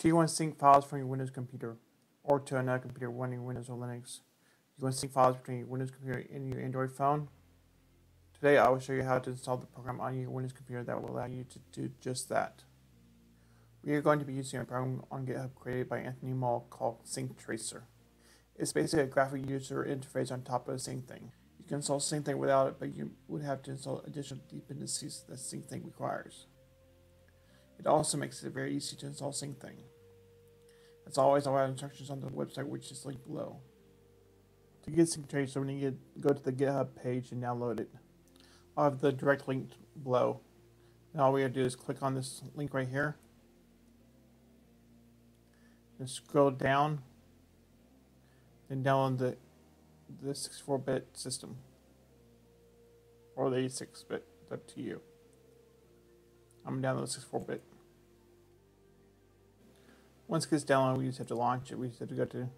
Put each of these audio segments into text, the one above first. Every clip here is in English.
Do you want to sync files from your Windows computer or to another computer running Windows or Linux? You want to sync files between your Windows computer and your Android phone? Today I will show you how to install the program on your Windows computer that will allow you to do just that. We are going to be using a program on GitHub created by Anthony Mull called SyncTrayzor. It's basically a graphic user interface on top of the SyncThing. You can install SyncThing without it, but you would have to install additional dependencies that SyncThing requires. It also makes it very easy to install SyncThing. As always, I'll have instructions on the website which is linked below. To get SyncTrayzor, we need to go to the GitHub page and download it. I'll have the direct link below. And all we have to do is click on this link right here. And scroll down. Then download the the 64-bit system. Or the 86-bit, up to you. I'm down to the 64-bit. Once it gets downloaded, we just have to launch it. We just have to go to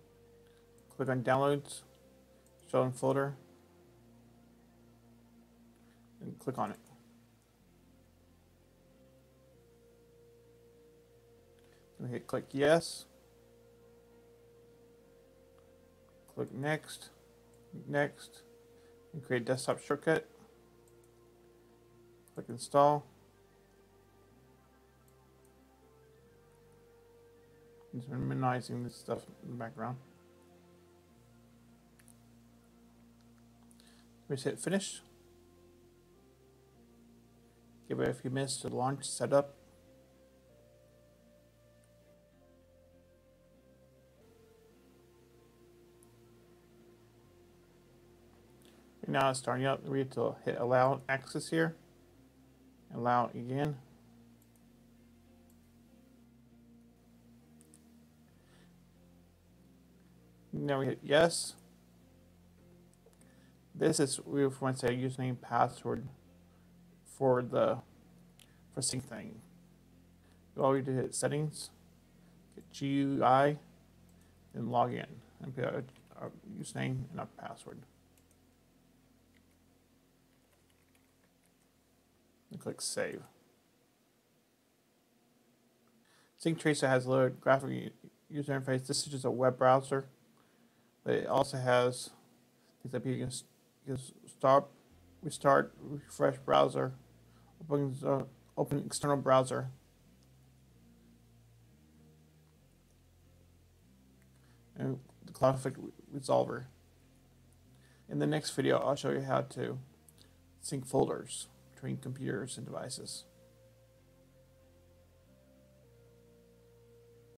click on downloads, show in folder, and click on it. Then hit click yes. Click next, next, and create desktop shortcut. Click install. Just minimizing this stuff in the background. Just hit finish. Give it a few minutes to launch setup. Now it's starting up. We have to hit allow access here. Allow again. Now we hit yes. This is we want to say username password for the for SyncThing. All we do hit settings, get GUI, and log in and put our, our username and our password. And click save. SyncTrayzor has a little graphic user interface. This is just a web browser but it also has things like you can, you can stop, restart, refresh browser, open, uh, open external browser. And the conflict resolver. In the next video, I'll show you how to sync folders between computers and devices.